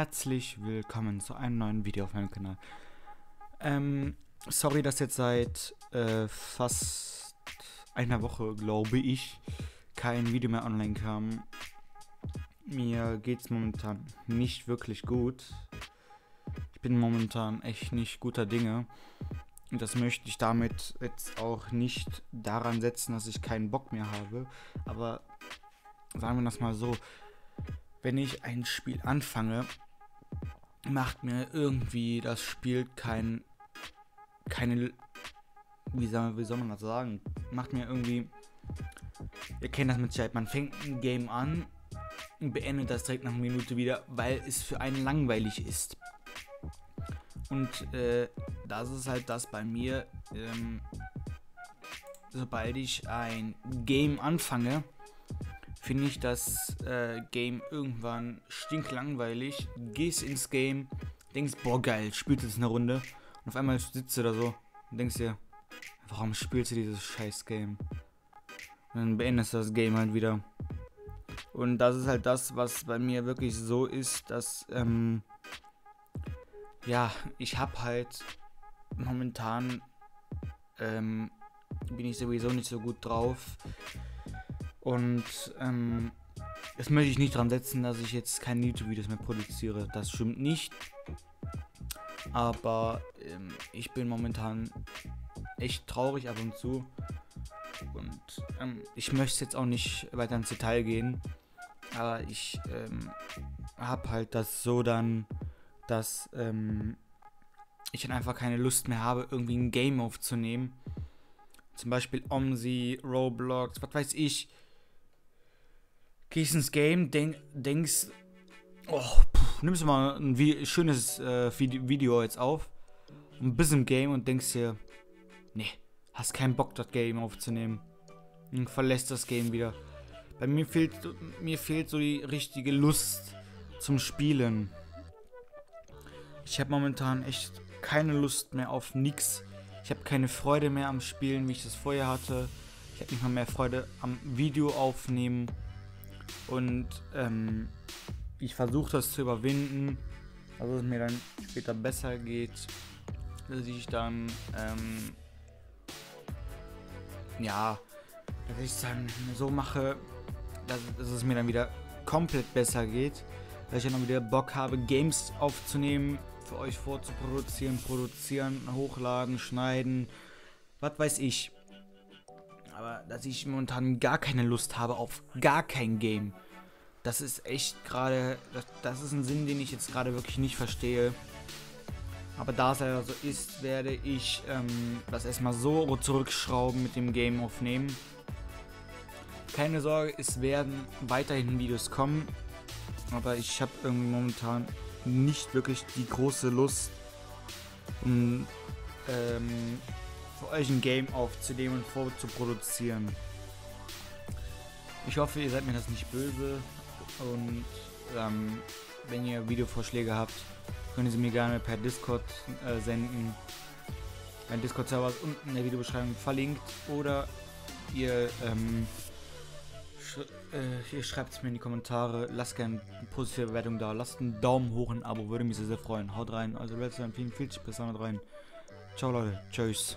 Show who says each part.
Speaker 1: herzlich willkommen zu einem neuen Video auf meinem Kanal. Ähm, sorry, dass jetzt seit äh, fast einer Woche, glaube ich, kein Video mehr online kam. Mir geht es momentan nicht wirklich gut. Ich bin momentan echt nicht guter Dinge. Und das möchte ich damit jetzt auch nicht daran setzen, dass ich keinen Bock mehr habe. Aber sagen wir das mal so, wenn ich ein Spiel anfange, macht mir irgendwie das Spiel kein, keine, wie soll, wie soll man das sagen, macht mir irgendwie, ihr kennt das mit Sicherheit, man fängt ein Game an und beendet das direkt nach einer Minute wieder, weil es für einen langweilig ist. Und äh, das ist halt das bei mir, ähm, sobald ich ein Game anfange, finde ich das äh, Game irgendwann stinklangweilig. Gehst ins Game, denkst, boah geil, spielst jetzt eine Runde. Und auf einmal sitzt du da so und denkst dir, warum spielst du dieses scheiß Game? Und dann beendest du das Game halt wieder. Und das ist halt das, was bei mir wirklich so ist, dass, ähm, ja, ich habe halt momentan, ähm, bin ich sowieso nicht so gut drauf. Und ähm, das möchte ich nicht dran setzen, dass ich jetzt keine YouTube-Videos mehr produziere. Das stimmt nicht. Aber ähm, ich bin momentan echt traurig ab und zu. Und ähm, ich möchte jetzt auch nicht weiter ins Detail gehen. Aber ich ähm, habe halt das so dann, dass ähm, ich dann einfach keine Lust mehr habe, irgendwie ein Game aufzunehmen. Zum Beispiel Omsi, Roblox, was weiß ich gehst ins Game, denk, denkst, oh, pff, nimmst du mal ein Vi schönes äh, Video jetzt auf und bist im Game und denkst dir, nee, hast keinen Bock, das Game aufzunehmen. Und verlässt das Game wieder. Bei mir fehlt, mir fehlt so die richtige Lust zum Spielen. Ich habe momentan echt keine Lust mehr auf nix. Ich habe keine Freude mehr am Spielen, wie ich das vorher hatte. Ich habe nicht mal mehr Freude am Video aufnehmen. Und ähm, ich versuche das zu überwinden, dass es mir dann später besser geht, dass ich dann, ähm, ja, dass ich es dann so mache, dass, dass es mir dann wieder komplett besser geht, dass ich dann wieder Bock habe, Games aufzunehmen, für euch vorzuproduzieren, produzieren, hochladen, schneiden, was weiß ich. Aber dass ich momentan gar keine Lust habe auf gar kein Game. Das ist echt gerade. Das, das, ist ein Sinn, den ich jetzt gerade wirklich nicht verstehe. Aber da es ja so ist, werde ich ähm, das erstmal so zurückschrauben mit dem Game aufnehmen. Keine Sorge, es werden weiterhin Videos kommen. Aber ich habe irgendwie momentan nicht wirklich die große Lust, um ähm, für euch ein Game aufzunehmen und vorzuproduzieren. Ich hoffe, ihr seid mir das nicht böse und ähm, wenn ihr Videovorschläge habt, könnt ihr sie mir gerne per Discord äh, senden. Mein Discord-Server ist unten in der Videobeschreibung verlinkt oder ihr, ähm, sch äh, ihr schreibt es mir in die Kommentare, lasst gerne eine positive Bewertung da, lasst einen Daumen hoch, ein Abo, würde mich sehr, sehr freuen. Haut rein, also Red Zone 44 bis 100 rein. Ciao Leute, tschüss.